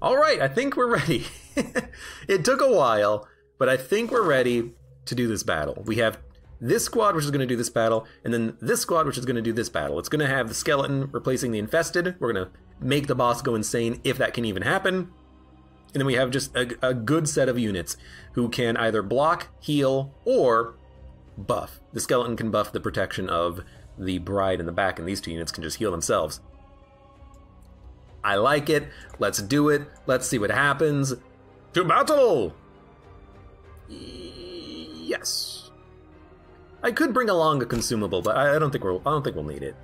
All right, I think we're ready. it took a while, but I think we're ready to do this battle. We have this squad, which is going to do this battle, and then this squad, which is going to do this battle. It's going to have the skeleton replacing the infested. We're going to make the boss go insane if that can even happen. And then we have just a, a good set of units who can either block, heal, or buff. The skeleton can buff the protection of the bride in the back, and these two units can just heal themselves. I like it. Let's do it. Let's see what happens. To battle! Yes. I could bring along a consumable, but I don't think we'll. I don't think we'll need it.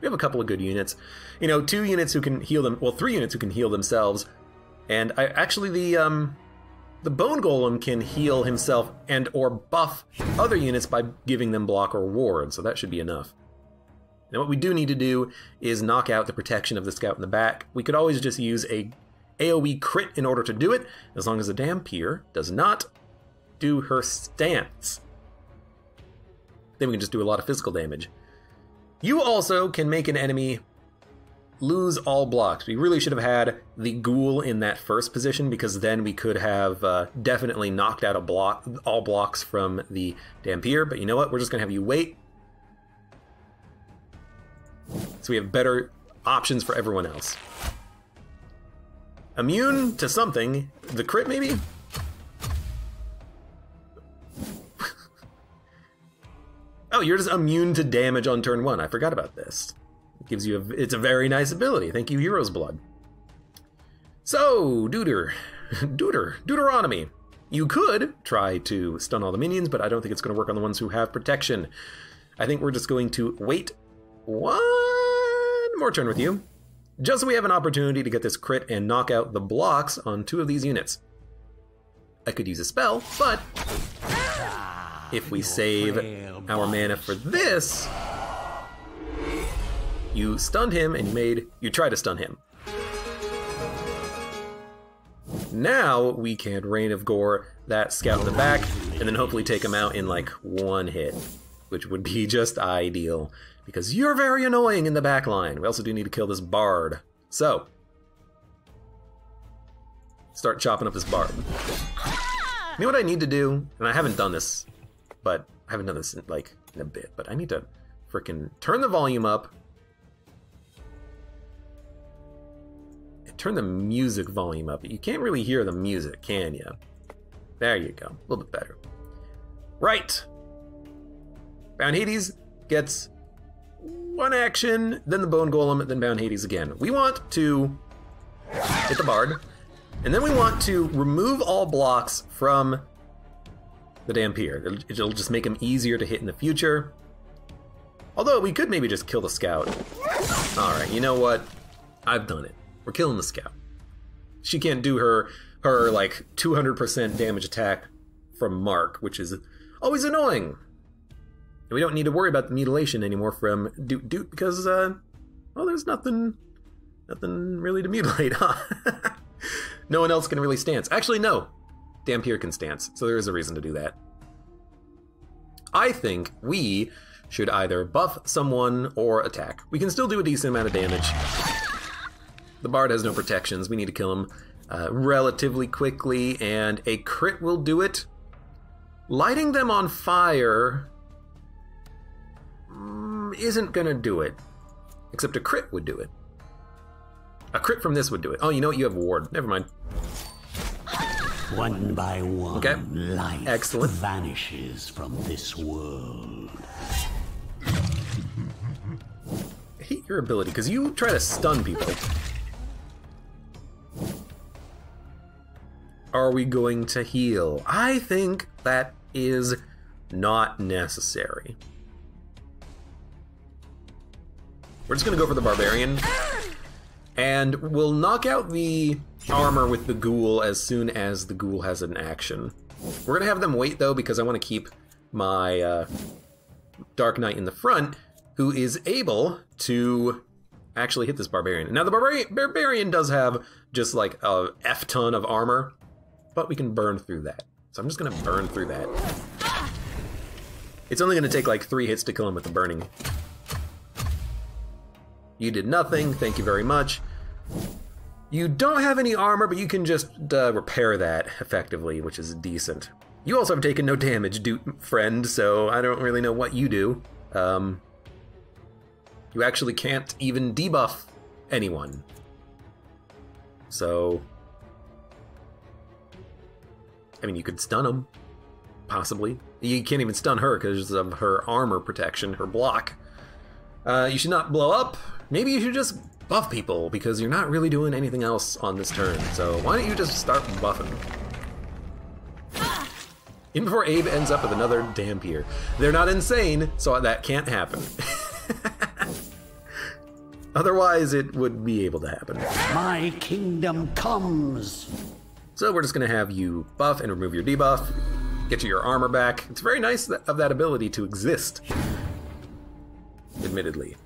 We have a couple of good units. You know, two units who can heal them. Well, three units who can heal themselves, and I actually the um, the bone golem can heal himself and or buff other units by giving them block or ward. So that should be enough. Now, what we do need to do is knock out the protection of the scout in the back. We could always just use a AoE crit in order to do it, as long as the Dhampir does not do her stance. Then we can just do a lot of physical damage. You also can make an enemy lose all blocks. We really should have had the ghoul in that first position because then we could have uh, definitely knocked out a block, all blocks from the Dhampir. But you know what? We're just gonna have you wait. So we have better options for everyone else. Immune to something. The crit, maybe? oh, you're just immune to damage on turn one. I forgot about this. It gives you a, it's a very nice ability. Thank you, Hero's Blood. So, Deuter, Deuter, Deuteronomy. You could try to stun all the minions, but I don't think it's going to work on the ones who have protection. I think we're just going to wait one more turn with you, just so we have an opportunity to get this crit and knock out the blocks on two of these units. I could use a spell, but if we save our mana for this, you stunned him and you made you try to stun him. Now we can Rain of Gore that scout in the back, and then hopefully take him out in like one hit, which would be just ideal because you're very annoying in the back line. We also do need to kill this bard. So, start chopping up this bard. You know what I need to do? And I haven't done this, but I haven't done this in, like in a bit, but I need to freaking turn the volume up. Turn the music volume up. You can't really hear the music, can you? There you go. A little bit better. Right. Bound Hades gets one action, then the Bone Golem, then Bound Hades again. We want to hit the Bard, and then we want to remove all blocks from the Dhampir. It'll, just make him easier to hit in the future. Although we could maybe just kill the Scout. Alright, you know what? I've done it. We're killing the Scout. She can't do her, her like, 200% damage attack from Mark, which is always annoying. And we don't need to worry about the mutilation anymore from Doot Doot because, uh, well, there's nothing, nothing really to mutilate, huh? no one else can really stance. Actually, no. Dhampir can stance, so there is a reason to do that. I think we should either buff someone or attack. We can still do a decent amount of damage. The Bard has no protections. We need to kill him uh, relatively quickly, and a crit will do it. Lighting them on fire isn't gonna do it. Except a crit would do it. A crit from this would do it. Oh, you know what? You have ward. Never mind. One by one, Okay. life Excellent. vanishes from this world. I hate your ability because you try to stun people. Are we going to heal? I think that is not necessary. We're just gonna go for the barbarian. And we'll knock out the armor with the ghoul as soon as the ghoul has an action. We're gonna have them wait though because I want to keep my uh, Dark Knight in the front, who is able to actually hit this barbarian. Now the barbarian, barbarian does have just like a f ton of armor, but we can burn through that. So I'm just gonna burn through that. It's only gonna take like three hits to kill him with the burning. You did nothing. Thank you very much. You don't have any armor, but you can just uh, repair that effectively, which is decent. You also have taken no damage, dude, friend, so I don't really know what you do. Um, you actually can't even debuff anyone. So, I mean, you could stun them, possibly. You can't even stun her because of her armor protection, her block. Uh, you should not blow up. Maybe you should just buff people because you're not really doing anything else on this turn. So why don't you just start buffing? Even before Abe ends up with another Dhampir. They're not insane, so that can't happen. Otherwise, it would be able to happen. My kingdom comes. So we're just going to have you buff and remove your debuff, get you your armor back. It's very nice of that ability to exist, admittedly.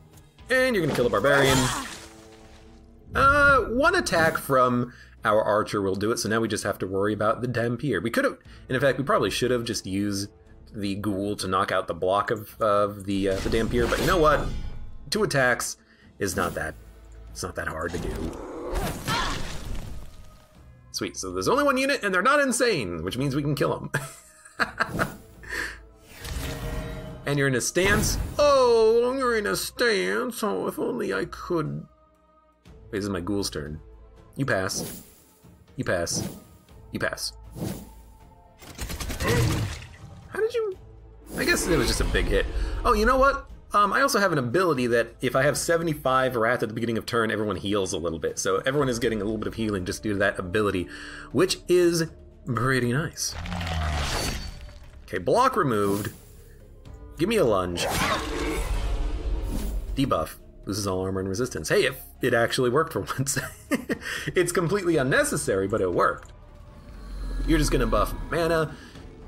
And you're to kill a barbarian. Uh, one attack from our archer will do it, so now we just have to worry about the Dhampir. We could have, and in fact, we probably should have just used the ghoul to knock out the block of, of the, uh, the Dhampir, but you know what? Two attacks is not that, it's not that hard to do. Sweet, so there's only one unit, and they're not insane, which means we can kill them. and you're in a stance. Oh, you're in a stance. Oh, if only I could. Wait, this is my ghoul's turn. You pass. You pass. You pass. How did you? I guess it was just a big hit. Oh, you know what? Um, I also have an ability that if I have 75 Wrath at the beginning of turn, everyone heals a little bit. So everyone is getting a little bit of healing just due to that ability, which is pretty nice. Okay, block removed. Give me a lunge. Debuff. Loses all armor and resistance. Hey, if it actually worked for once. it's completely unnecessary, but it worked. You're just gonna buff mana.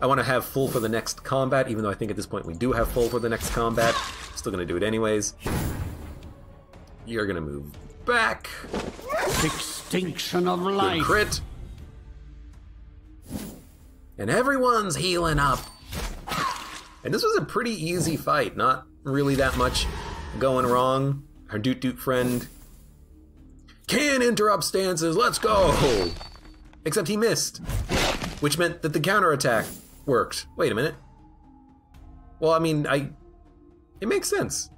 I want to have full for the next combat, even though I think at this point we do have full for the next combat. Still gonna do it anyways. You're gonna move back. Extinction of Good life. crit. And everyone's healing up. And this was a pretty easy fight, not really that much going wrong. Our doot doot friend can interrupt stances, let's go! Except he missed, which meant that the counterattack worked. Wait a minute. Well, I mean, I. It makes sense.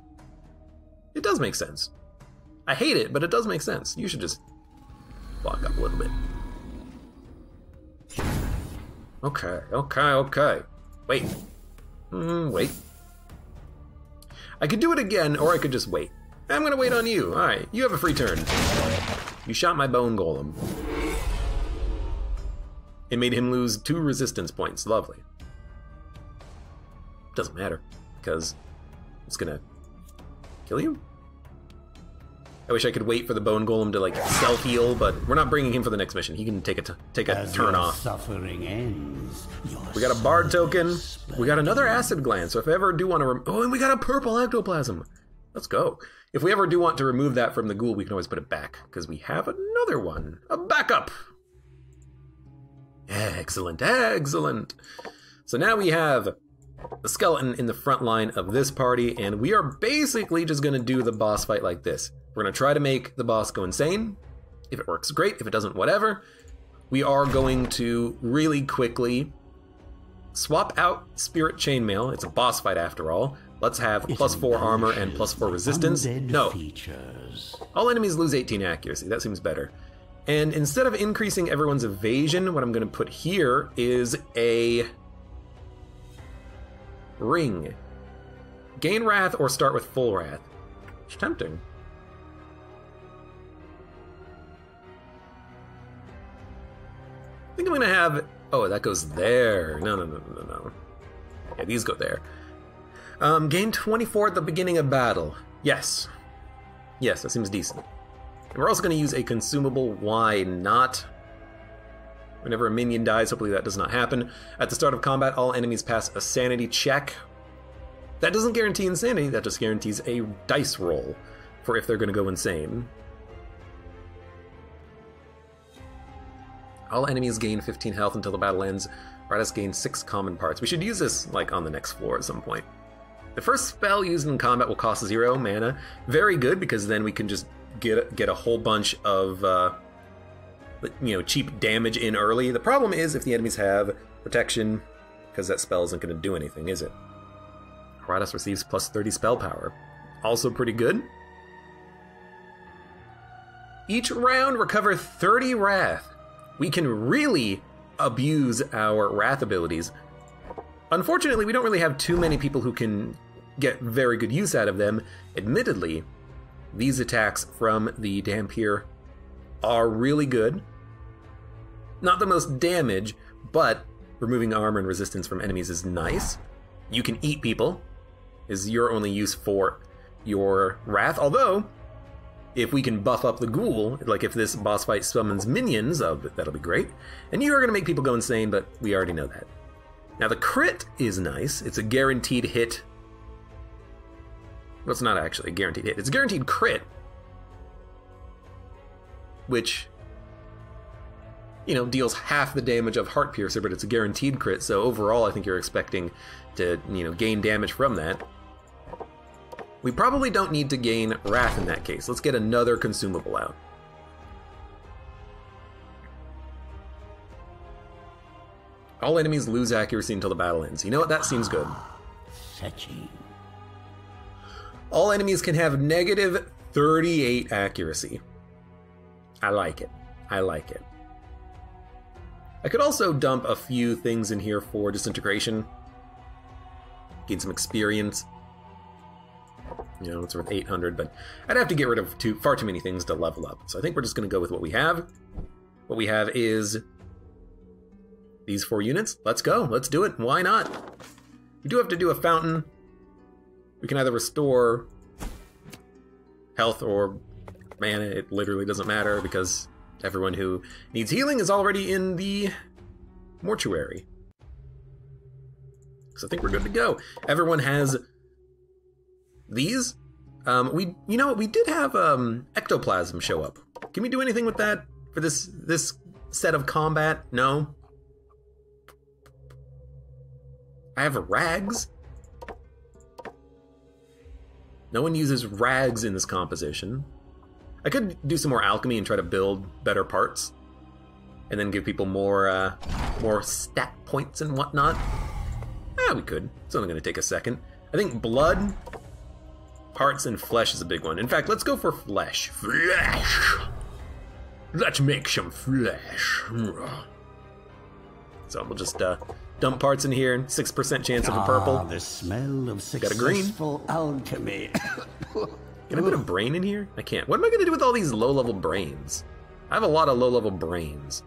It does make sense. I hate it, but it does make sense. You should just block up a little bit. Okay, okay, okay. Wait. Mm, wait. I could do it again, or I could just wait. I'm gonna wait on you. Alright, you have a free turn. You shot my bone golem. It made him lose two resistance points. Lovely. Doesn't matter, because it's gonna kill you? I wish I could wait for the bone golem to like self heal, but we're not bringing him for the next mission. He can take a t- take a As turn off. suffering ends, We got a bard token. We got another acid gland. So if I ever do want to, rem- oh, and we got a purple ectoplasm. Let's go. If we ever do want to remove that from the ghoul, we can always put it back because we have another one, a backup. Excellent, excellent. So now we have the skeleton in the front line of this party, and we are basically just going to do the boss fight like this. We're going to try to make the boss go insane. If it works, great. If it doesn't, whatever. We are going to really quickly swap out Spirit Chainmail. It's a boss fight after all. Let's have plus four armor and plus four resistance. No, features. all enemies lose 18 accuracy. That seems better. And instead of increasing everyone's evasion, what I'm going to put here is a ring. Gain wrath or start with full wrath. It's tempting. I think I'm to have. Oh, that goes there. No, no, no, no, no. Yeah, these go there. Um, gain 24 at the beginning of battle. Yes. Yes, that seems decent. And we're also to use a consumable. Why not? Whenever a minion dies, hopefully that does not happen. At the start of combat, all enemies pass a sanity check. That doesn't guarantee insanity, that just guarantees a dice roll for if they're going to go insane. All enemies gain 15 health until the battle ends. Iratus gains 6 common parts. We should use this, like, on the next floor at some point. The first spell used in combat will cost 0 mana. Very good, because then we can just get, get a whole bunch of uh, you know, cheap damage in early. The problem is if the enemies have protection, because that spell isn't going to do anything, is it? Iratus receives plus 30 spell power. Also pretty good. Each round recover 30 wrath. We can really abuse our wrath abilities. Unfortunately, we don't really have too many people who can get very good use out of them. Admittedly, these attacks from the Dhampir are really good. Not the most damage, but removing armor and resistance from enemies is nice. You can eat people, is your only use for your wrath. Although, if we can buff up the ghoul, like if this boss fight summons minions, oh, that'll be great. And you are going to make people go insane, but we already know that. Now, the crit is nice. It's a guaranteed hit. Well, it's not actually a guaranteed hit, it's a guaranteed crit. Which, you know, deals half the damage of Heart Piercer, but it's a guaranteed crit, so overall, I think you're expecting to, you know, gain damage from that. We probably don't need to gain Wrath in that case. Let's get another consumable out. All enemies lose accuracy until the battle ends. You know what? That seems good. Fetching. All enemies can have negative 38 accuracy. I like it. I like it. I could also dump a few things in here for disintegration. Gain some experience. You know, it's worth 800, but I'd have to get rid of too, far too many things to level up. So I think we're just going to go with what we have. What we have is these four units. Let's go. Let's do it. Why not? We do have to do a fountain. We can either restore health or mana. It literally doesn't matter because everyone who needs healing is already in the mortuary. So I think we're good to go. Everyone has these. Um, we, you know, we did have um, ectoplasm show up. Can we do anything with that for this this set of combat? No. I have rags. No one uses rags in this composition. I could do some more alchemy and try to build better parts, and then give people more uh, more stat points and whatnot. Ah, we could. It's only going to take a second. I think blood, parts, and flesh is a big one. In fact, let's go for flesh. Flesh. Let's make some flesh. So we'll just uh, dump parts in here. Six percent chance of a Ah, purple. the smell of Got a green. successful alchemy. Get a brain in here? I can't. What am I going to do with all these low-level brains? I have a lot of low-level brains.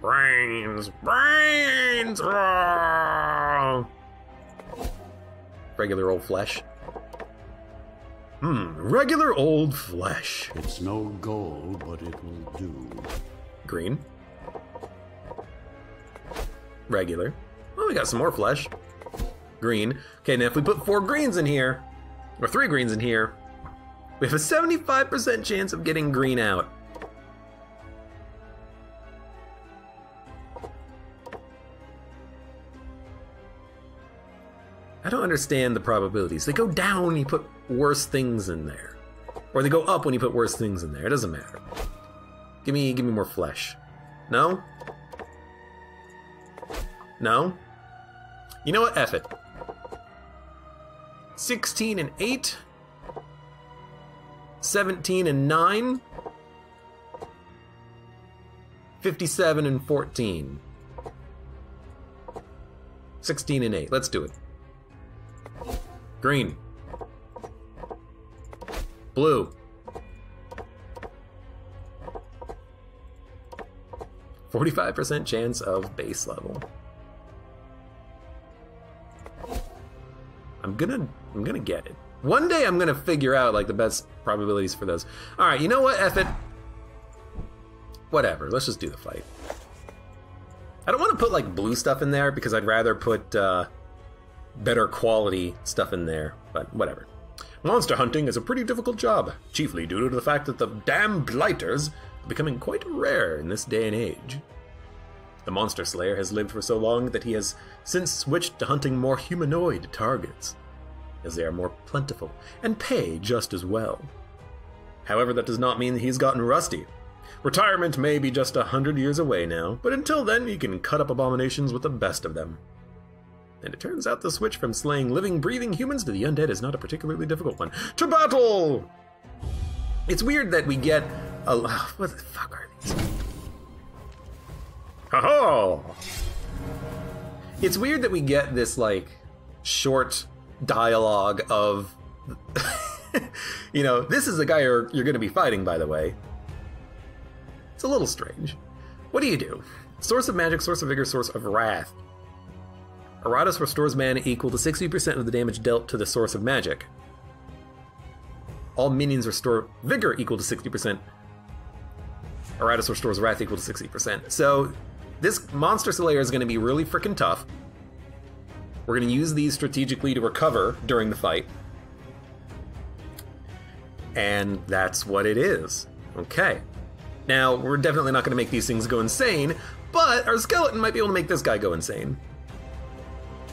Brains, brains. ah! Regular old flesh. Hmm, regular old flesh. it's no gold, but it will do. Green. Regular. Oh, we got some more flesh. Green. Okay, now if we put four greens in here, or three greens in here, we have a 75% chance of getting green out. I don't understand the probabilities. They go down when you put worse things in there. Or they go up when you put worse things in there. It doesn't matter. Give me give me more flesh. No? No? You know what? F it. 16 and 8. 17 and 9. 57 and 14. 16 and 8. Let's do it. Green. Blue. 45% chance of base level. I'm gonna I'm gonna get it. One day I'm gonna figure out like the best probabilities for those. Alright, you know what? F it. Whatever, let's just do the fight. I don't want to put like blue stuff in there because I'd rather put uh, better quality stuff in there, but whatever. Monster hunting is a pretty difficult job, chiefly due to the fact that the damn blighters are becoming quite rare in this day and age. The monster slayer has lived for so long that he has since switched to hunting more humanoid targets, as they are more plentiful and pay just as well. However, that does not mean that he's gotten rusty. Retirement may be just a hundred years away now, but until then, you can cut up abominations with the best of them. And it turns out the switch from slaying living, breathing humans to the undead is not a particularly difficult one. To battle! It's weird that we get a. What the fuck are these? Ha It's weird that we get this, like, short dialogue of. you know, this is the guy you're, you're going to be fighting, by the way. It's a little strange. What do you do? Source of magic, source of vigor, source of wrath. Iratus restores mana equal to 60% of the damage dealt to the source of magic. All minions restore vigor equal to 60%. Iratus restores wrath equal to 60%. So this monster slayer is going to be really freaking tough. We're going to use these strategically to recover during the fight. And that's what it is. Okay. Now, we're definitely not going to make these things go insane, but our skeleton might be able to make this guy go insane.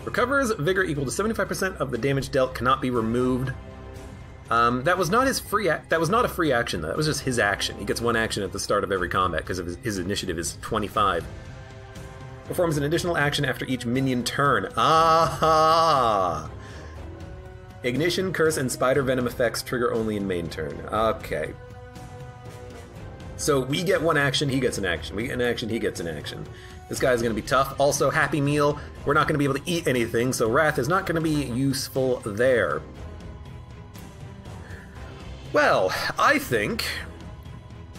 Recovers vigor equal to 75% of the damage dealt cannot be removed. Um, that was not his free. that was not a free action. Though. That was just his action. He gets one action at the start of every combat because of his, his initiative is 25. Performs an additional action after each minion turn. Aha! Ignition, Curse, and Spider Venom effects trigger only in main turn. Okay. So we get one action, he gets an action. We get an action, he gets an action. This guy's going to be tough. Also, Happy Meal, we're not going to be able to eat anything, so Wrath is not going to be useful there. Well, I think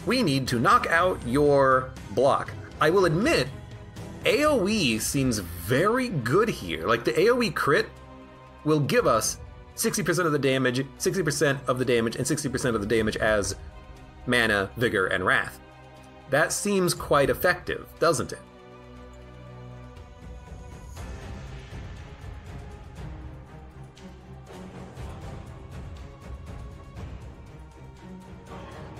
we need to knock out your block. I will admit, AoE seems very good here. Like the AoE crit will give us 60% of the damage, 60% of the damage, and 60% of the damage as mana, vigor, and wrath. That seems quite effective, doesn't it?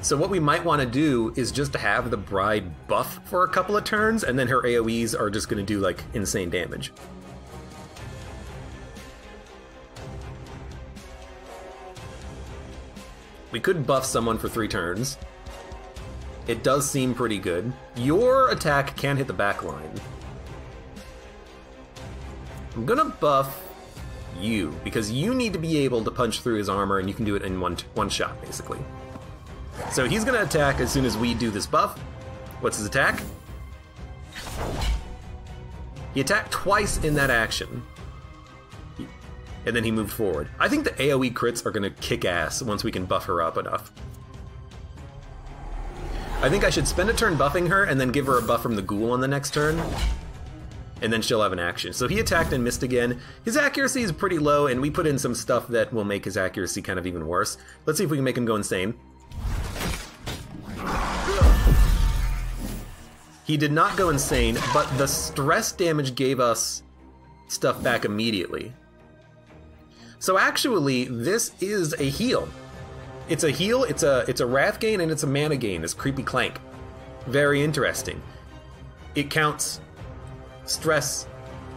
So what we might want to do is just have the bride buff for a couple of turns, and then her AoEs are just going to do like insane damage. We could buff someone for three turns. It does seem pretty good. Your attack can hit the back line. I'm gonna buff you because you need to be able to punch through his armor, and you can do it in one one shot, basically. So he's gonna attack as soon as we do this buff. What's his attack? He attacked twice in that action. And then he moved forward. I think the AoE crits are gonna kick ass once we can buff her up enough. I think I should spend a turn buffing her and then give her a buff from the ghoul on the next turn. And then she'll have an action. So he attacked and missed again. His accuracy is pretty low, and we put in some stuff that will make his accuracy kind of even worse. Let's see if we can make him go insane. He did not go insane, but the stress damage gave us stuff back immediately. So actually, this is a heal. It's a heal, it's a it's a wrath gain, and it's a mana gain, this creepy clank. Very interesting. It counts stress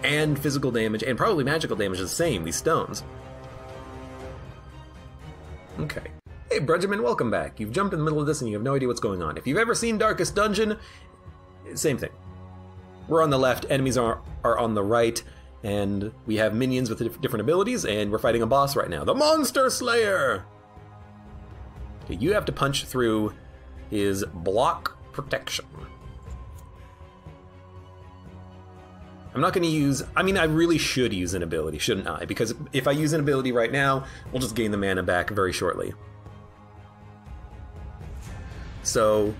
and physical damage, and probably magical damage the same, these stones. Okay. Hey, Bredgerman, welcome back. You've jumped in the middle of this and you have no idea what's going on. If you've ever seen Darkest Dungeon, same thing. We're on the left, enemies are, are on the right, and we have minions with different abilities, and we're fighting a boss right now. The Monster Slayer! Okay, you have to punch through his block protection. I'm not going to use. I mean, I really should use an ability, shouldn't I? Because if I use an ability right now, we'll just gain the mana back very shortly. So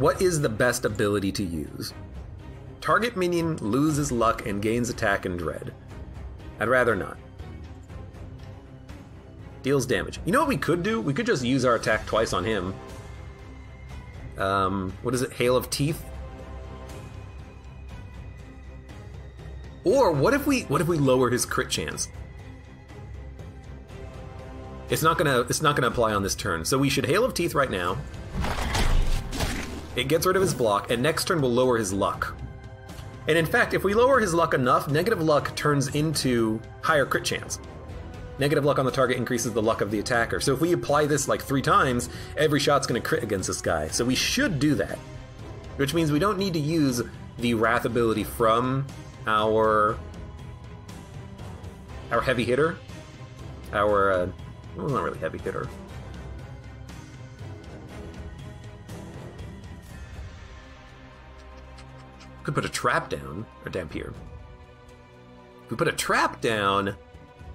what is the best ability to use? Target minion loses luck and gains attack and dread. I'd rather not. Deals damage. You know what we could do? We could just use our attack twice on him. Um, what is it? Hail of Teeth? Or what if we what if we lower his crit chance? It's not gonna it's not gonna apply on this turn. So we should Hail of Teeth right now. It gets rid of his block, and next turn will lower his luck. And in fact, if we lower his luck enough, negative luck turns into higher crit chance. Negative luck on the target increases the luck of the attacker. So if we apply this like three times, every shot's going to crit against this guy. So we should do that. Which means we don't need to use the Wrath ability from our our heavy hitter. Our uh, well, not really heavy hitter. Could put a trap down or Dhampir. If we put a trap down,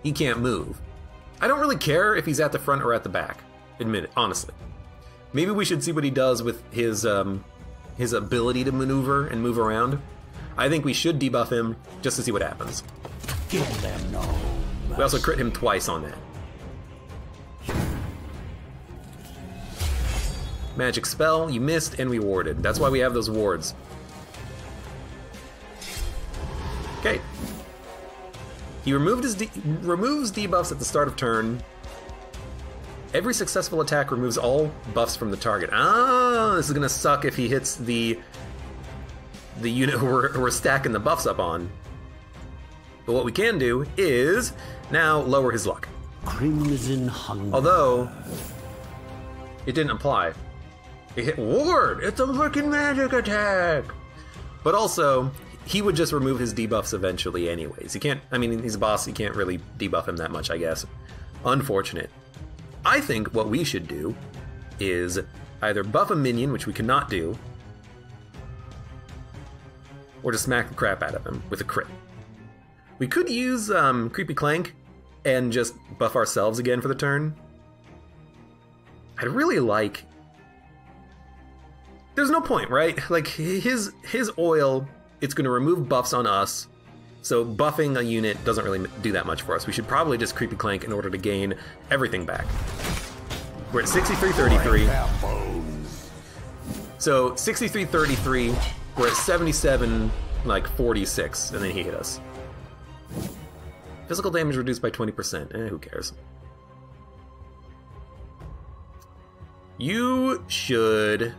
he can't move. I don't really care if he's at the front or at the back. Admit it, honestly. Maybe we should see what he does with his um, his ability to maneuver and move around. I think we should debuff him just to see what happens. Them no We also crit him twice on that. Magic spell, you missed and we warded. That's why we have those wards. He removed his de- removes debuffs at the start of turn. Every successful attack removes all buffs from the target. Ah, this is gonna suck if he hits the the unit who we're, who we're stacking the buffs up on. But what we can do is now lower his luck. crimson hunger. Although it didn't apply. It hit ward. It's a freaking magic attack. But also, he would just remove his debuffs eventually, anyways. He can't. I mean, he's a boss. You can't really debuff him that much, I guess. Unfortunate. I think what we should do is either buff a minion, which we cannot do, or just smack the crap out of him with a crit. We could use um, Creepy Clank and just buff ourselves again for the turn. I'd really like. There's no point, right? Like his his oil, it's going to remove buffs on us. So buffing a unit doesn't really do that much for us. We should probably just creepy clank in order to gain everything back. We're at 6333. Their bones. So 6333, we're at 77 like 46 and then he hit us. Physical damage reduced by 20%. Eh, who cares? You should.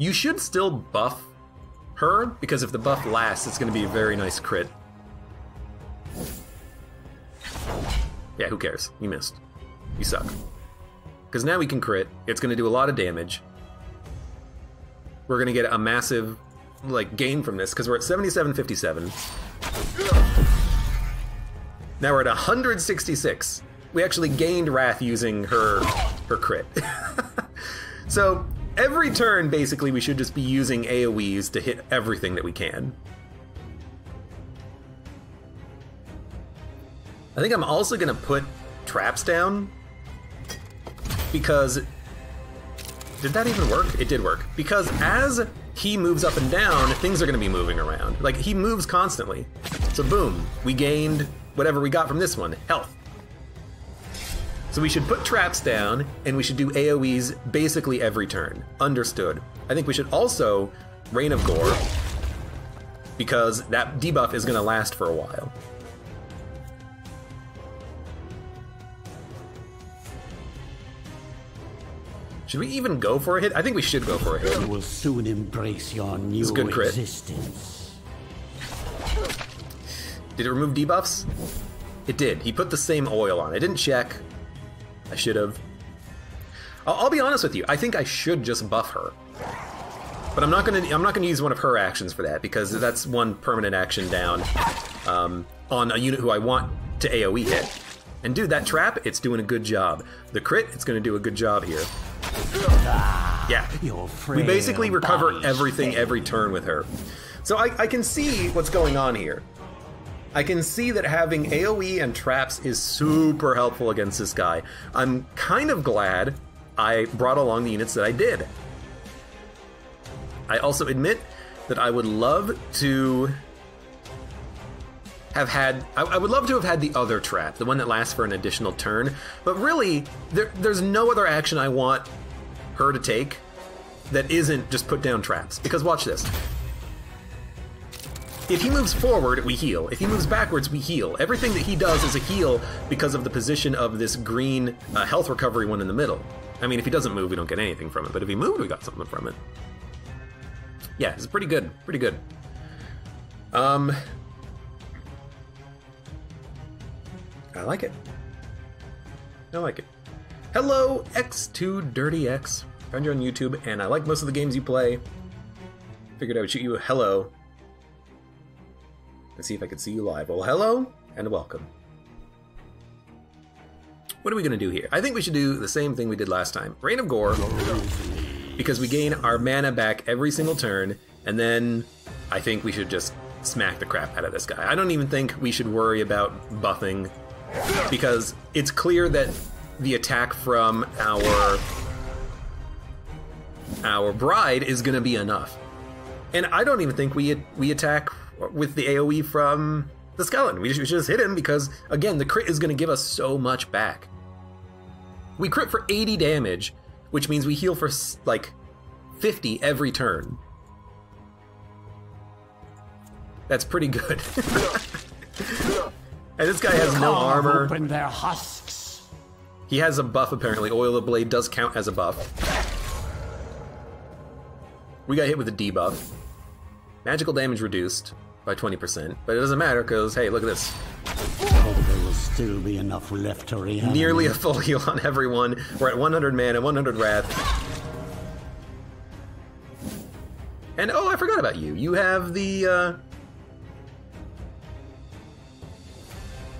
You should still buff her, because if the buff lasts, it's going to be a very nice crit. Yeah, who cares? You missed. You suck. Because now we can crit. It's going to do a lot of damage. We're going to get a massive like gain from this because we're at 7757. Now we're at 166. We actually gained Wrath using her her crit. so every turn, basically, we should just be using AoEs to hit everything that we can. I think I'm also gonna put traps down because did that even work? It did work because as he moves up and down, things are going to be moving around. Like he moves constantly. So boom, we gained whatever we got from this one, health. So we should put traps down and we should do AoEs basically every turn. Understood. I think we should also Reign of Gore because that debuff is going to last for a while. Should we even go for a hit? I think we should go for a hit. You will soon embrace your new good crit. existence. Did it remove debuffs? It did. He put the same oil on. I didn't check. I should have. I'll, I'll be honest with you. I think I should just buff her. But I'm not gonna. I'm not gonna use one of her actions for that because that's one permanent action down um, on a unit who I want to AOE hit. And dude, that trap, it's doing a good job. The crit, it's gonna do a good job here. Yeah. We basically recover everything every turn with her. So I, I can see what's going on here. I can see that having AoE and traps is super helpful against this guy. I'm kind of glad I brought along the units that I did. I also admit that I would love to have had I, I would love to have had the other trap, the one that lasts for an additional turn. But really, there, there's no other action I want her to take that isn't just put down traps. Because watch this. If he moves forward, we heal. If he moves backwards, we heal. Everything that he does is a heal because of the position of this green uh, health recovery one in the middle. I mean, if he doesn't move, we don't get anything from it. But if he moved, we got something from it. Yeah, it's pretty good. Pretty good. Um, I like it. I like it. Hello, X2 Dirty X. Found you on YouTube, and I like most of the games you play. Figured I would shoot you a hello. And see if I could see you live. Well, hello, and welcome. What are we going to do here? I think we should do the same thing we did last time. Reign of Gore, because we gain our mana back every single turn, and then I think we should just smack the crap out of this guy. I don't even think we should worry about buffing, because it's clear that the attack from our our bride is going to be enough. And I don't even think we we attack with the AoE from the skeleton. We just, we just hit him because again, the crit is going to give us so much back. We crit for 80 damage, which means we heal for like 50 every turn. That's pretty good. and this guy has no armor. Open their husks. He has a buff apparently. Oil of Blade does count as a buff. We got hit with a debuff. Magical damage reduced by 20%, but it doesn't matter because, hey, look at this. There will still be enough left to reanimate. Nearly a full heal on everyone. We're at 100 mana, 100 wrath. And oh, I forgot about you. You have the, uh...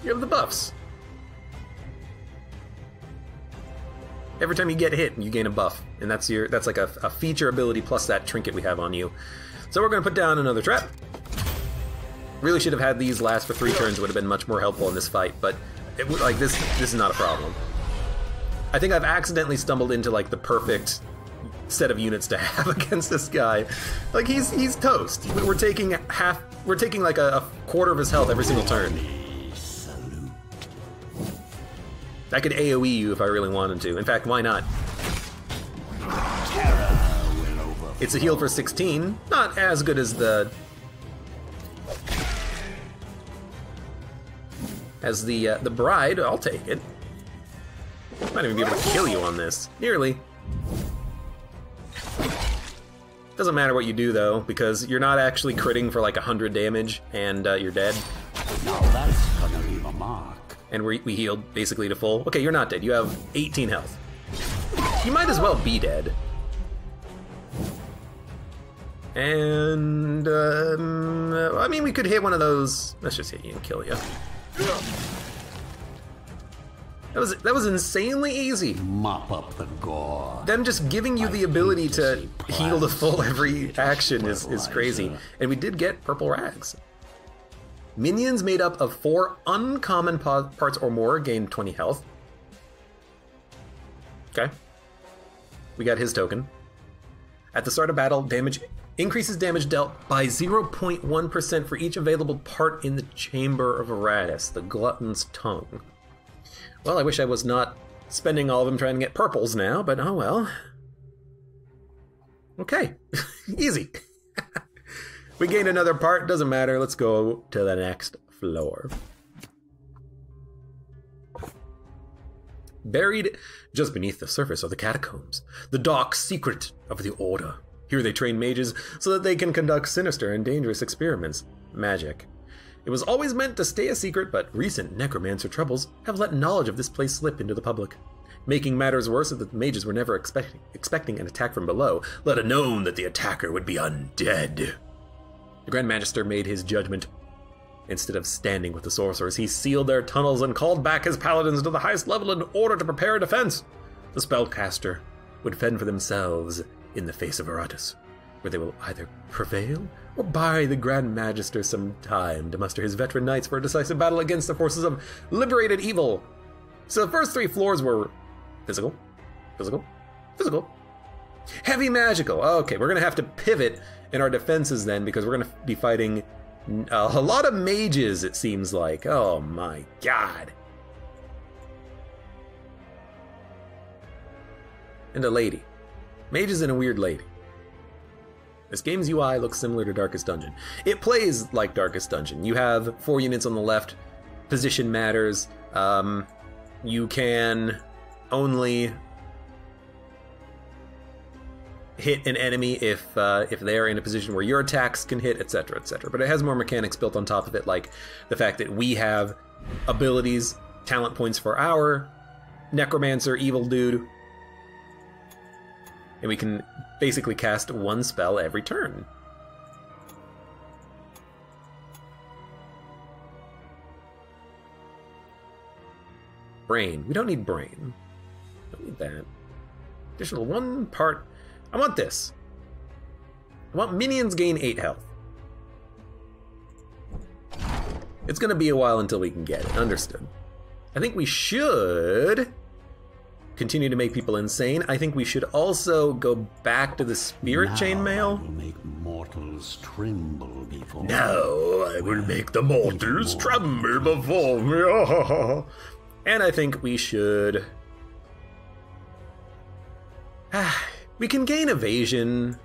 You have the buffs. Every time you get hit, you gain a buff, and that's your that's like a, a feature ability plus that trinket we have on you. So we're gonna put down another trap. Really should have had these last for three turns. Would have been much more helpful in this fight, but it, like this this is not a problem. I think I've accidentally stumbled into like the perfect set of units to have against this guy. Like he's he's toast. We're taking half. We're taking like a, a quarter of his health every single turn. I could AoE you if I really wanted to. In fact, why not? It's a heal for 16. Not as good as the... As the uh, the bride. I'll take it. Might even be able to kill you on this. Nearly. Doesn't matter what you do, though, because you're not actually critting for like 100 damage, and uh, you're dead. Now that's gonna leave a mark. and we, we healed basically to full. Okay, you're not dead. You have 18 health. You might as well be dead. And um, I mean, we could hit one of those. Let's just hit you and kill you. That was that was insanely easy. Mop up the gore. Them just giving you the ability to heal to full every action is, is crazy. And we did get purple rags. Minions made up of four uncommon parts or more gain 20 health. Okay. We got his token. At the start of battle, damage increases damage dealt by 0.1% for each available part in the Chamber of Iratus, the Glutton's Tongue. Well, I wish I was not spending all of them trying to get purples now, but oh well. Okay. Easy. we gained another part, doesn't matter. Let's go to the next floor. Buried just beneath the surface are the catacombs, the dark secret of the Order. Here they train mages so that they can conduct sinister and dangerous experiments. Magic. It was always meant to stay a secret, but recent necromancer troubles have let knowledge of this place slip into the public. Making matters worse that the mages were never expecting, expecting an attack from below, let alone that the attacker would be undead. The Grand Magister made his judgment. Instead of standing with the sorcerers, he sealed their tunnels and called back his paladins to the highest level in order to prepare a defense. The spellcaster would fend for themselves in the face of Iratus, where they will either prevail or buy the Grand Magister some time to muster his veteran knights for a decisive battle against the forces of liberated evil. So the first three floors were physical, physical, physical, heavy magical. Okay, we're gonna have to pivot in our defenses then because we're gonna be fighting a lot of mages. It seems like. Oh my god. And a lady. Mages and a weird lady. This game's UI looks similar to Darkest Dungeon. It plays like Darkest Dungeon. You have four units on the left, position matters. Um, you can only hit an enemy if uh, if they are in a position where your attacks can hit, etc., etc. But it has more mechanics built on top of it, like the fact that we have abilities talent points for our necromancer evil dude. And we can basically cast one spell every turn. Brain. We don't need brain. Don't need that. Additional one part. I want this. I want minions gain 8 health. It's gonna be a while until we can get it. Understood. I think we should continue to make people insane. I think we should also go back to the spirit Now chainmail. Make mortals tremble before No, I will make the mortals tremble before me. and I think we should. we can gain evasion,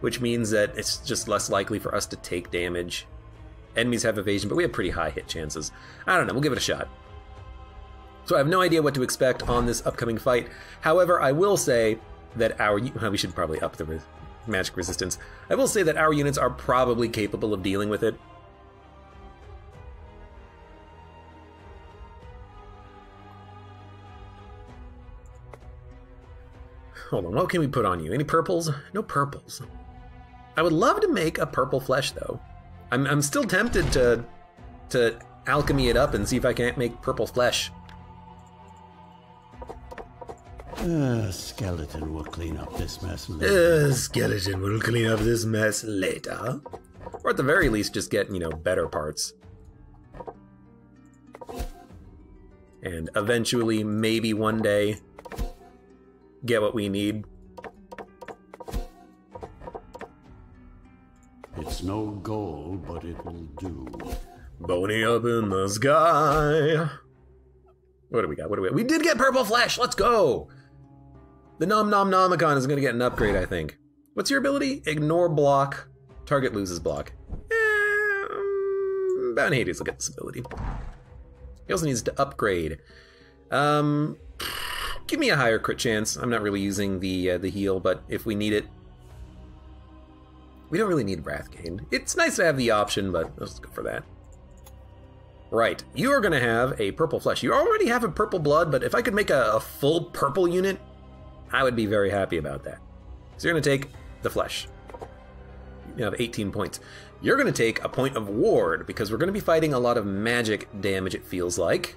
which means that it's just less likely for us to take damage. Enemies have evasion, but we have pretty high hit chances. I don't know, we'll give it a shot. So I have no idea what to expect on this upcoming fight. However, I will say that our we should probably up the magic resistance. I will say that our units are probably capable of dealing with it. Hold on, what can we put on you? Any purples? No purples. I would love to make a purple flesh though. I'm I'm still tempted to to alchemy it up and see if I can't make purple flesh. A skeleton will clean up this mess later. Uh, skeleton will clean up this mess later. Or at the very least, just get, you know, better parts. And eventually, maybe one day, get what we need. It's no gold, but it will do. Bony up in the sky. What do we got? What do we got? We did get purple flesh. Let's go. The Nom Nom Nomicon is going to get an upgrade, I think. What's your ability? Ignore block. Target loses block. Eh, um, Bound Hades will get this ability. He also needs to upgrade. Um, give me a higher crit chance. I'm not really using the uh, the heal, but if we need it, we don't really need Wrath Gain. It's nice to have the option, but let's go for that. Right, you are going to have a purple flesh. You already have a purple blood, but if I could make a, a full purple unit, I would be very happy about that. So you're going to take the flesh. You have 18 points. You're going to take a point of ward because we're going to be fighting a lot of magic damage, it feels like.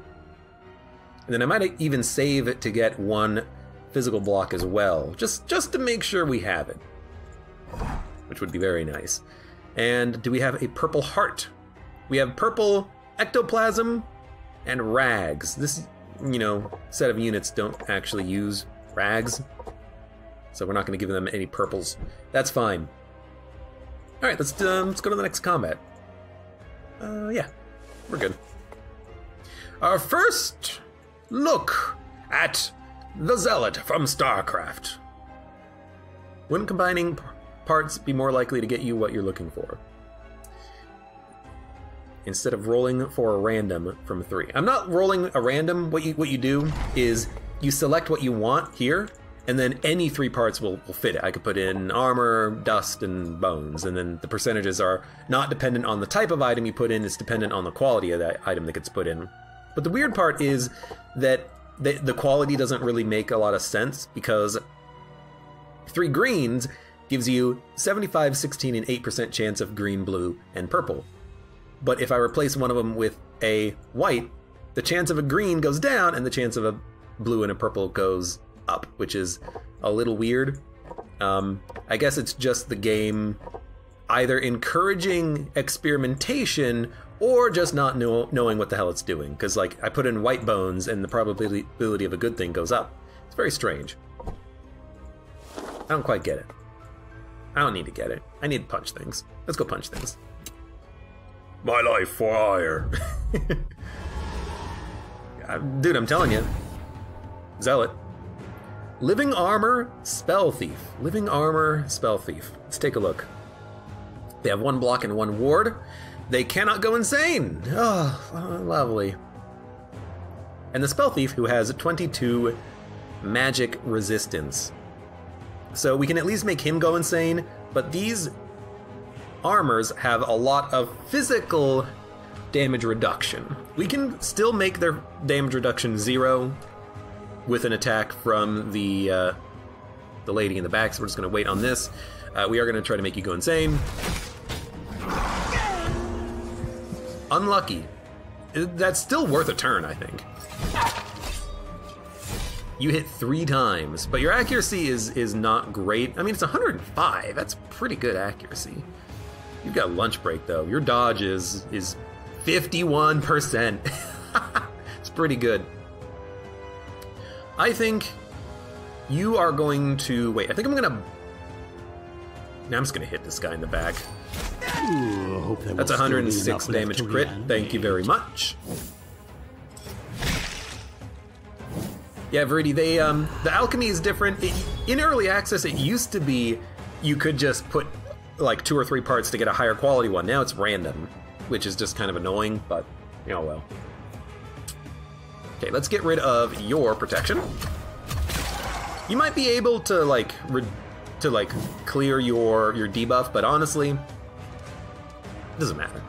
And then I might even save it to get one physical block as well, just just to make sure we have it, which would be very nice. And do we have a purple heart? We have purple ectoplasm and rags. This, you know, set of units don't actually use rags, so we're not going to give them any purples. That's fine. All right, let's um, let's go to the next combat. Uh, yeah, we're good. Our first look at the Zealot from StarCraft. When combining parts, be more likely to get you what you're looking for. Instead of rolling for a random from three, I'm not rolling a random. What you what you do is you select what you want here, and then any three parts will, will fit it. I could put in armor, dust, and bones, and then the percentages are not dependent on the type of item you put in, it's dependent on the quality of that item that gets put in. But the weird part is that the, the quality doesn't really make a lot of sense because three greens gives you 75, 16, and 8% chance of green, blue, and purple. But if I replace one of them with a white, the chance of a green goes down and the chance of a blue and a purple goes up, which is a little weird. Um, I guess it's just the game either encouraging experimentation or just not know, knowing what the hell it's doing. Because, like, I put in white bones and the probability of a good thing goes up. It's very strange. I don't quite get it. I don't need to get it. I need to punch things. Let's go punch things. My life for Aiur. Dude, I'm telling you. Zealot. Living Armor, Spell Thief. Living Armor, Spell Thief. Let's take a look. They have one block and one ward. They cannot go insane. Oh, lovely. And the Spell Thief, who has 22 magic resistance. So we can at least make him go insane, but these armors have a lot of physical damage reduction. We can still make their damage reduction zero with an attack from the uh, the lady in the back. So we're just going to wait on this. Uh, we are going to try to make you go insane. Unlucky. Uh, That's still worth a turn, I think. You hit three times, but your accuracy is is not great. I mean, it's 105. That's pretty good accuracy. You've got lunch break though. Your dodge is is 51%. it's pretty good. I think you are going to wait. I think I'm gonna. Now I'm just gonna hit this guy in the back. Ooh, hope there That's will still be 106 damage crit. reanimate. Thank you very much. Yeah, Verdi, they um the alchemy is different. It, in early access it used to be you could just put like two or three parts to get a higher quality one. Now it's random, which is just kind of annoying, but you know well. Okay, let's get rid of your protection. You might be able to like to like clear your your debuff, but honestly, it doesn't matter.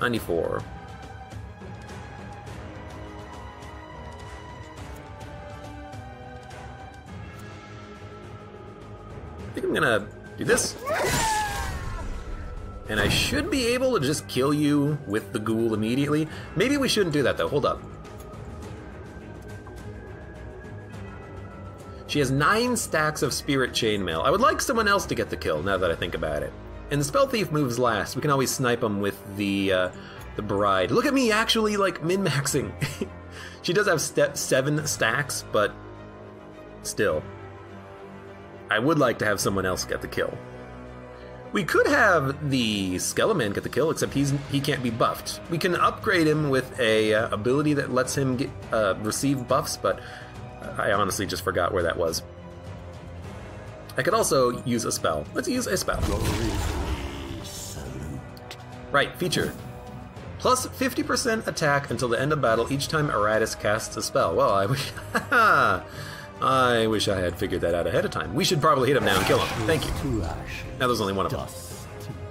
94. I think I'm gonna do this. And I should be able to just kill you with the ghoul immediately. Maybe we shouldn't do that though. Hold up. She has nine stacks of spirit chainmail. I would like someone else to get the kill now that I think about it. And the spell thief moves last. We can always snipe him with the uh, the bride. Look at me actually like min maxing. she does have step seven stacks, but still, I would like to have someone else get the kill. We could have the Skeleman get the kill, except he's he can't be buffed. We can upgrade him with a uh, ability that lets him get uh, receive buffs, but I honestly just forgot where that was. I could also use a spell. Let's use a spell. Right, feature. Plus 50% attack until the end of battle each time Iratus casts a spell. Well, I wish. I wish I had figured that out ahead of time. We should probably hit him now and kill him. Thank you. Now there's only one of them.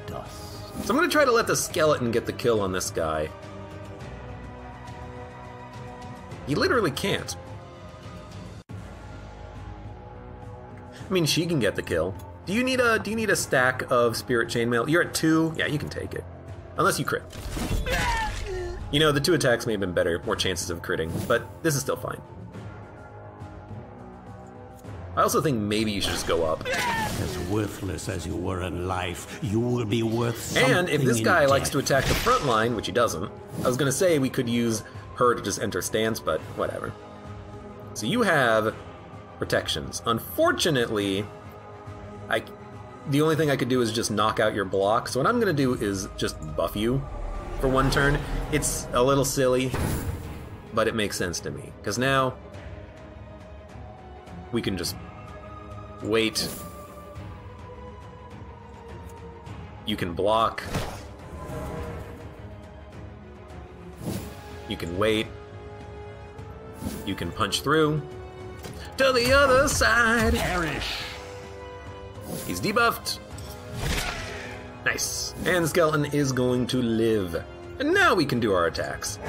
to. So I'm gonna try to let the skeleton get the kill on this guy. He literally can't. I mean, she can get the kill. Do you need a Do you need a stack of spirit chainmail? You're at two. Yeah, you can take it, unless you crit. You know, the two attacks may have been better, more chances of critting, but this is still fine. I also think maybe you should just go up. As worthless as you were in life, you will be worth something And if this guy likes death. to attack the front line, which he doesn't, I was gonna say we could use her to just enter stance, but whatever. So you have protections. Unfortunately, I the only thing I could do is just knock out your block. So what I'm gonna do is just buff you for one turn. It's a little silly, but it makes sense to me because now we can just wait. You can block. You can wait. You can punch through. To the other side. perish. He's debuffed. Nice. And skeleton is going to live. And now we can do our attacks.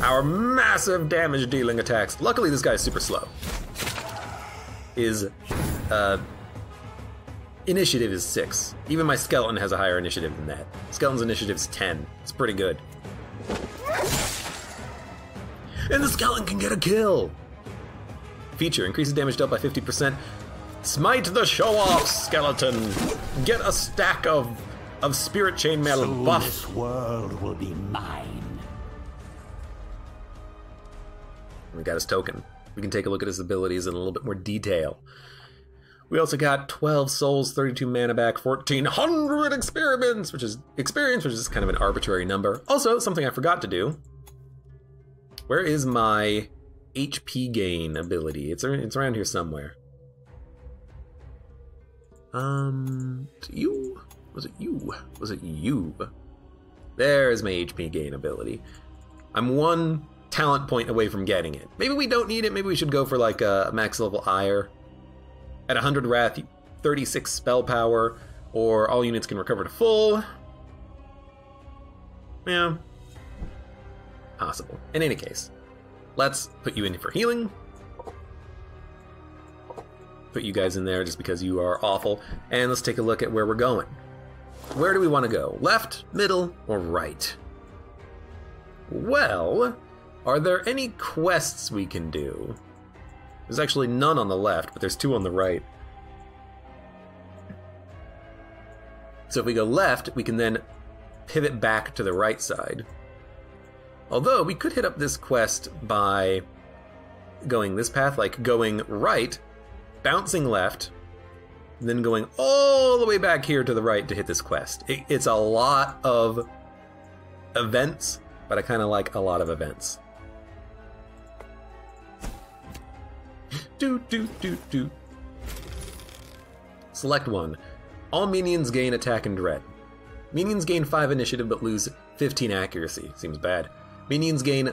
Our massive damage dealing attacks. Luckily, this guy's super slow. His uh, initiative is 6. Even my skeleton has a higher initiative than that. Skeleton's initiative is 10. It's pretty good. And the skeleton can get a kill! Feature increases damage dealt by 50%. Smite the show off, skeleton! Get a stack of of spirit chainmail Soon buff. this world will be mine. We got his token. We can take a look at his abilities in a little bit more detail. We also got 12 souls, 32 mana back, 1400 experiments, which is experience, which is kind of an arbitrary number. Also, something I forgot to do. Where is my HP gain ability? It's it's around here somewhere. Um, you was it you? Was it you? There's my HP gain ability. I'm one talent point away from getting it. Maybe we don't need it. Maybe we should go for like a max level ire. At 100 wrath, 36 spell power, or all units can recover to full. Yeah. Possible. In any case, let's put you in for healing. Put you guys in there just because you are awful. And let's take a look at where we're going. Where do we want to go? Left, middle, or right? Well, are there any quests we can do? There's actually none on the left, but there's two on the right. So if we go left, we can then pivot back to the right side. Although we could hit up this quest by going this path, like going right, bouncing left, then going all the way back here to the right to hit this quest. It, it's a lot of events, but I kind of like a lot of events. do do do do. Select one. All minions gain attack and dread. Minions gain 5 initiative but lose 15 accuracy. Seems bad. Minions gain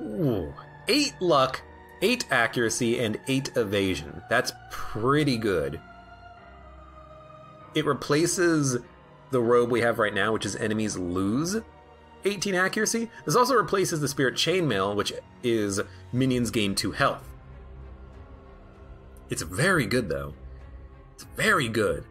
ooh, 8 luck, 8 accuracy, and 8 evasion. That's pretty good. It replaces the robe we have right now, which is enemies lose 18 accuracy. This also replaces the Spirit Chainmail, which is minions gain 2 health. It's very good, though. It's very good.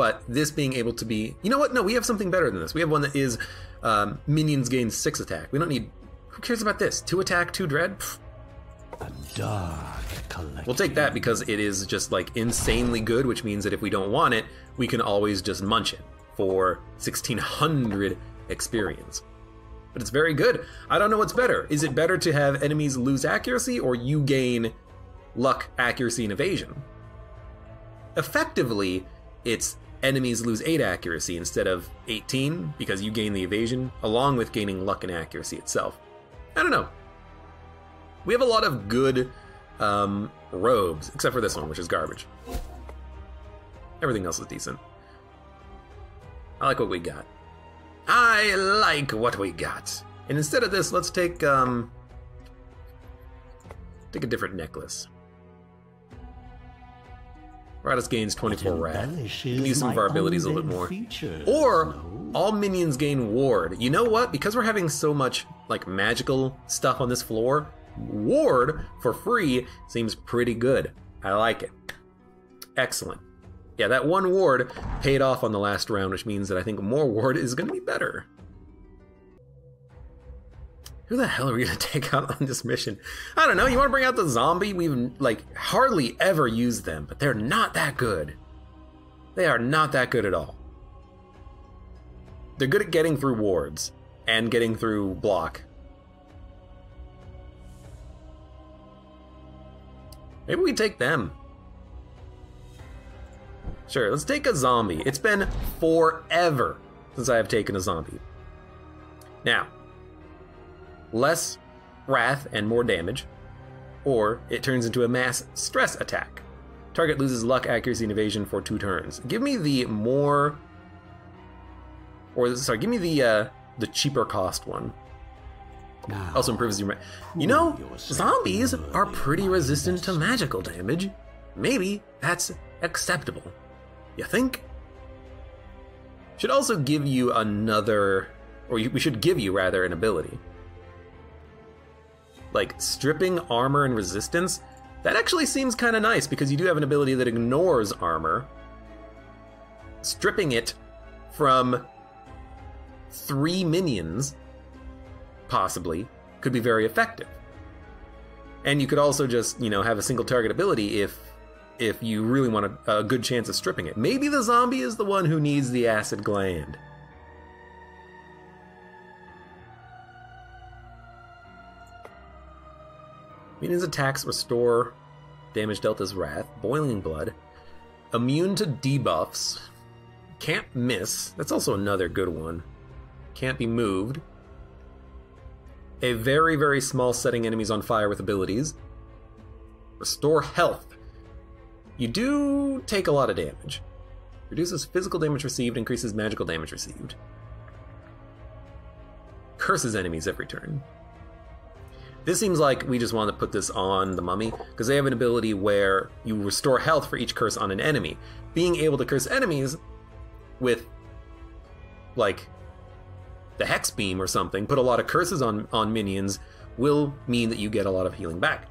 But this being able to be. You know what? No, we have something better than this. We have one that is um, minions gain 6 attack. We don't need. Who cares about this? 2 attack, 2 dread? Pfft. A dark collection. We'll take that because it is just like insanely good, which means that if we don't want it, we can always just munch it for 1600 experience. But it's very good. I don't know what's better. Is it better to have enemies lose accuracy or you gain luck, accuracy, and evasion? Effectively, it's enemies lose 8 accuracy instead of 18 because you gain the evasion along with gaining luck and accuracy itself. I don't know. We have a lot of good um, robes, except for this one, which is garbage. Everything else is decent. I like what we got. I like what we got. And instead of this, let's take um take a different necklace. Ratus gains 24 wrath. We can use some of our abilities a little bit more. Features, Or no? all minions gain ward. You know what? Because we're having so much like magical stuff on this floor, ward for free seems pretty good. I like it. Excellent. Yeah, that one ward paid off on the last round, which means that I think more ward is going to be better. Who the hell are we to take out on this mission? I don't know. You want to bring out the zombie? We've like hardly ever used them, but they're not that good. They are not that good at all. They're good at getting through wards and getting through block. Maybe we take them. Sure, let's take a zombie. It's been forever since I have taken a zombie. Now, less wrath and more damage, or it turns into a mass stress attack. Target loses luck, accuracy, and evasion for two turns. Give me the more, or sorry, give me the uh, the cheaper cost one. Now, Also improves your. You know, zombies are pretty resistant to magical damage. Maybe that's acceptable. You think? Should also give you another, or you, we should give you rather an ability. Like stripping armor and resistance. That actually seems kind of nice because you do have an ability that ignores armor. Stripping it from three minions possibly could be very effective. And you could also just, you know, have a single target ability if if you really want a, a good chance of stripping it. Maybe the zombie is the one who needs the acid gland. Minions attacks restore damage dealt as wrath, boiling blood, immune to debuffs, can't miss. That's also another good one. Can't be moved. A very, very small setting enemies on fire with abilities. Restore health. You do take a lot of damage. Reduces physical damage received, increases magical damage received. Curses enemies every turn. This seems like we just want to put this on the mummy, because they have an ability where you restore health for each curse on an enemy. Being able to curse enemies with like the Hex Beam or something, put a lot of curses on, on minions, will mean that you get a lot of healing back.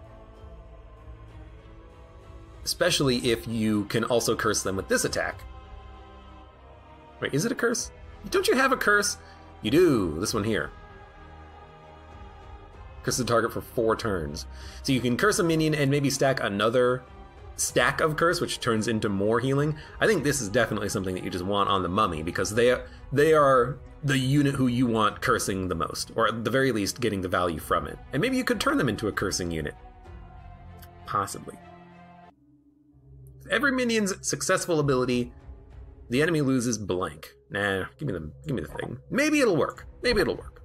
Especially if you can also curse them with this attack. Wait, is it a curse? Don't you have a curse? You do, this one here. Curse the target for four turns. So you can curse a minion and maybe stack another stack of curse, which turns into more healing. I think this is definitely something that you just want on the mummy because they they are the unit who you want cursing the most, or at the very least getting the value from it. And maybe you could turn them into a cursing unit. Possibly. Every minion's successful ability, the enemy loses blank. Nah, give me the give me the thing. Maybe it'll work. Maybe it'll work.